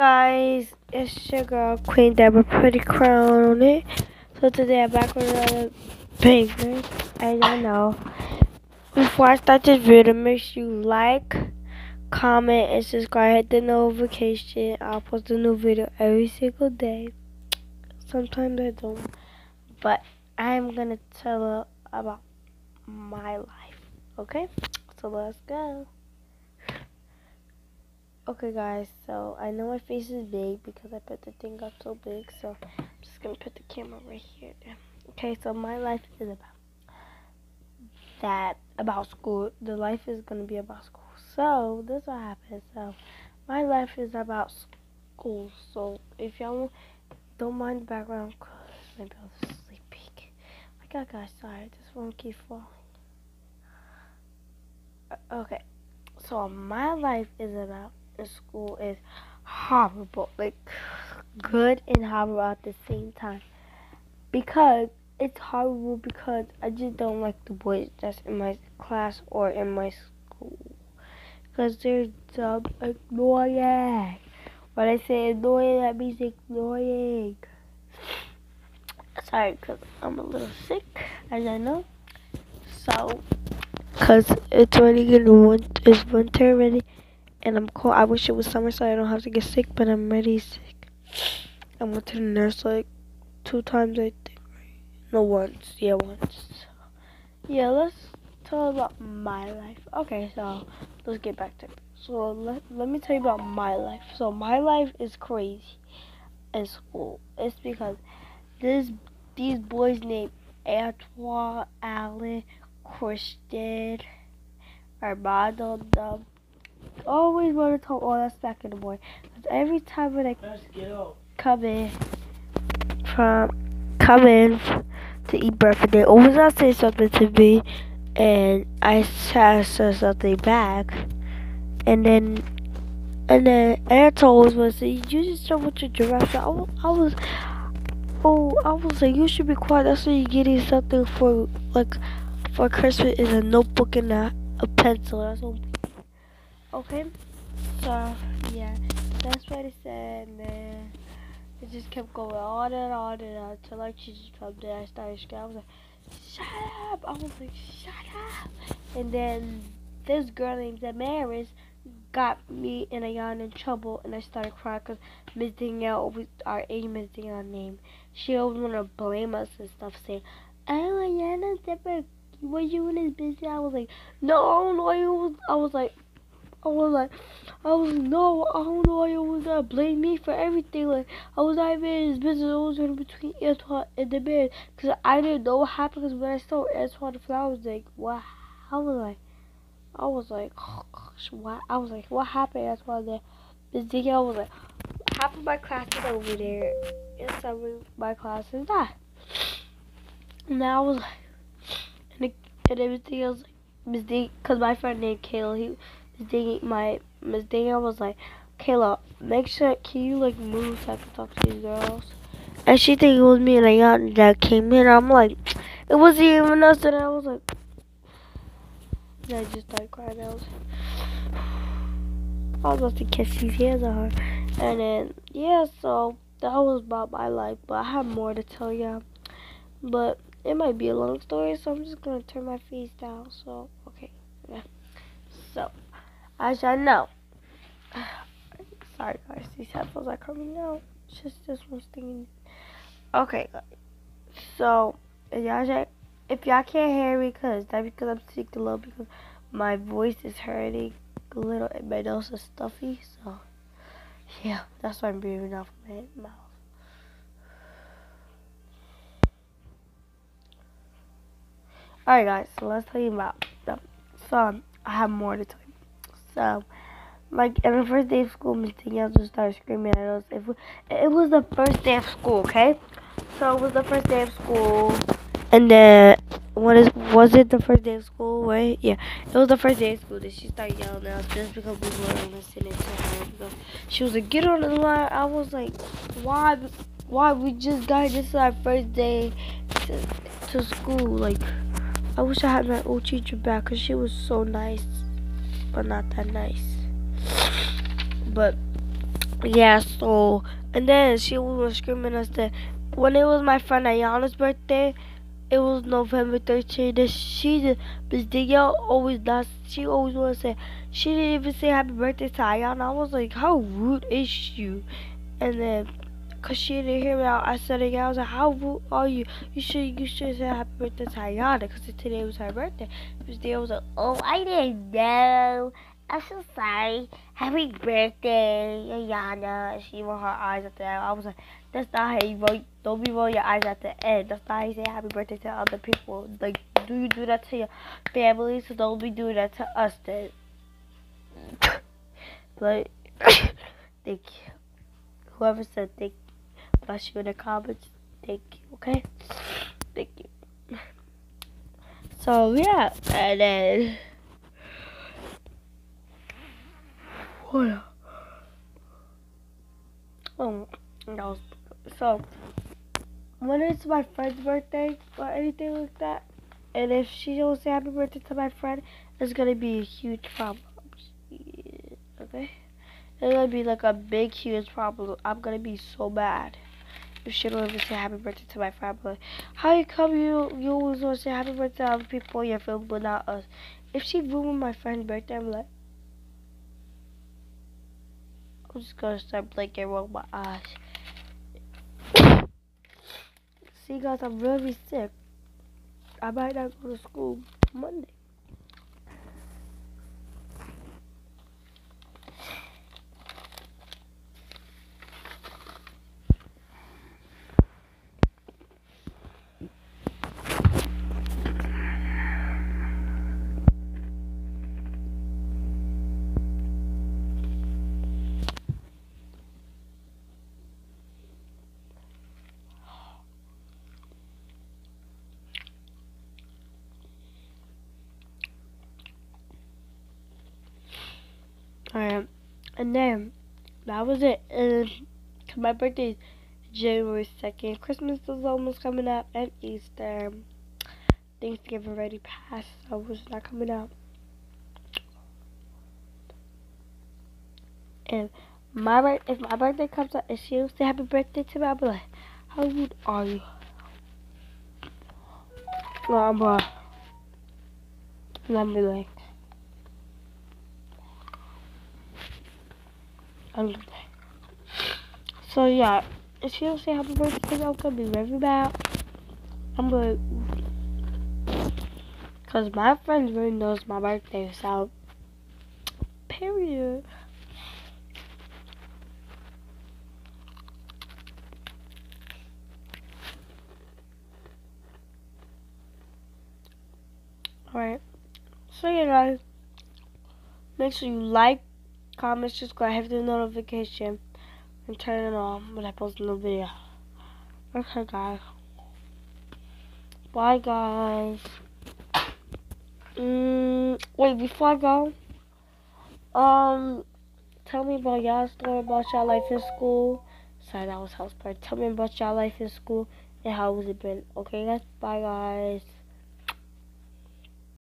guys, it's your girl Queen Debra Pretty Crown on it. So today I'm back with another banger. I know, before I start this video, make sure you like, comment, and subscribe. Hit the notification. I'll post a new video every single day. Sometimes I don't, but I'm gonna tell about my life. Okay, so let's go. Okay guys, so I know my face is big because I put the thing up so big, so I'm just gonna put the camera right here. Okay, so my life is about that about school. The life is gonna be about school. So this what happened. So my life is about school. So if y'all don't mind the background, cause maybe I was sleeping. Like I got tired. This one keep falling. Uh, okay, so my life is about in school is horrible. Like good and horrible at the same time. Because it's horrible because I just don't like the boys that's in my class or in my school. Because they're dumb annoying. When I say annoying, that means annoying. Sorry, because I'm a little sick, as I know. So, because it's already getting it's winter already and I'm cold. I wish it was summer so I don't have to get sick, but I'm already sick. I went to the nurse like two times, I think. No, once. Yeah, once. Yeah, let's talk about my life. Okay, so let's get back to it. So let, let me tell you about my life. So my life is crazy in school. It's because this these boys named Antoine, Alan, Christian, Armando, always want to talk oh, all that back in the morning. Because every time when I come in from come in to eat breakfast, they always not say something to me, and I try to say something back, and then and then Anton always to say, "You just start with your giraffe." I was, I was, oh, I was like, "You should be quiet." That's why you're getting something for like for Christmas is a notebook and a, a pencil. That's all Okay, so yeah, that's what he said, and then it just kept going on and on and on until like she just come there. I started screaming. I was like, "Shut up!" I was like, "Shut up!" And then this girl named Damaris got me and got in trouble, and I started crying because Miss Danielle, our A Miss name, she always want to blame us and stuff, saying, "Oh, Yana, Debra, were you in his business?" I was like, "No, no, I was." I was like. I was like, I was no, I don't know why you was gonna blame me for everything. Like, I was not even in his business. It was in between Antoine and the man, cause I didn't know what happened. Cause when I saw Antoine the flowers, like, what? I was like, I was like, oh gosh, what? I was like, what happened? Antoine there. Miss Diggy, I was like, half of my class is over there, and some of my class is not. And I was like, and, it, and everything else, like, Miss D, cause my friend named Kayla, he Miss my Miss Danielle was like, Kayla, make sure can you like move so I can talk to these girls? And she think it was me and I got that came in. I'm like, it wasn't even us. And I was like, and I just started crying. I was, I was about to kiss these hands on her. And then yeah, so that was about my life. But I have more to tell you. But it might be a long story, so I'm just gonna turn my face down. So okay, yeah. So. As I know. Sorry guys, these headphones are coming out. It's just this one's stinging. Okay. So, if y'all, if y'all can't hear me, cause that's because I'm sick a little because my voice is hurting a little and my nose is stuffy. So, yeah, that's why I'm breathing off my mouth. Alright guys, so let's tell you about the so I have more to tell So, like, on the first day of school, Miss Danielle just started screaming at us. It, it was the first day of school, okay? So, it was the first day of school. And then, what is, was it the first day of school, right? Yeah, it was the first day of school that she started yelling at us just because we weren't listening to her. Because she was like, get on the line. I was like, why? Why? We just got, this is our first day to, to school. Like, I wish I had my old teacher back because she was so nice but not that nice. But yeah, so and then she was screaming us that when it was my friend Ayana's birthday, it was November 13th. And she just, Miss Danielle always does. She always want to say she didn't even say happy birthday to Ayana. I was like, how rude is you? And then. Cause she didn't hear me out, I said again. I was like, "How rude are you? You should, you should say happy birthday to Ayana, cause today was her birthday." Miss Danielle was like, "Oh, I didn't know." I'm so sorry. Happy birthday, Ayana. She rolled her eyes at the end. I was like, that's not how you roll. Don't be rolling your eyes at the end. That's not how you say happy birthday to other people. Like, do you do that to your family? So don't be doing that to us then. but, thank you. Whoever said thank bless you in the comments. Thank you, okay? Thank you. So, yeah. And then... Hold Um, no. So, when it's my friend's birthday or anything like that, and if she don't say happy birthday to my friend, it's gonna be a huge problem. Okay? It's gonna be like a big, huge problem. I'm gonna be so mad if she don't say happy birthday to my. But how you come you you always want to say happy birthday to other people in your film, but not us? If she ruined my friend's birthday, I'm like. I'm just gonna start blinking around my eyes. See guys, I'm really sick. I might not go to school Monday. Alright, and then that was it. Cause my birthday is January second. Christmas is almost coming up, and Easter. Thanksgiving already passed, so it's not coming up. And my if my birthday comes up and she'll say happy birthday to me, I'll be like, how old are you? Well, I'm uh, and So yeah, if she don't say happy birthday, I'm gonna be very bad. I'm gonna, cause my friends really knows my birthday, so period. Alright. So yeah guys. Make sure you like, comment, subscribe, hit the notification, and turn it on when I post a new video. Okay, guys. Bye, guys. Mm, wait, before I go, um, tell me about y'all story about y'all life in school. Sorry, that was house party. Tell me about y'all life in school and how has it been. Okay, guys. Bye, guys.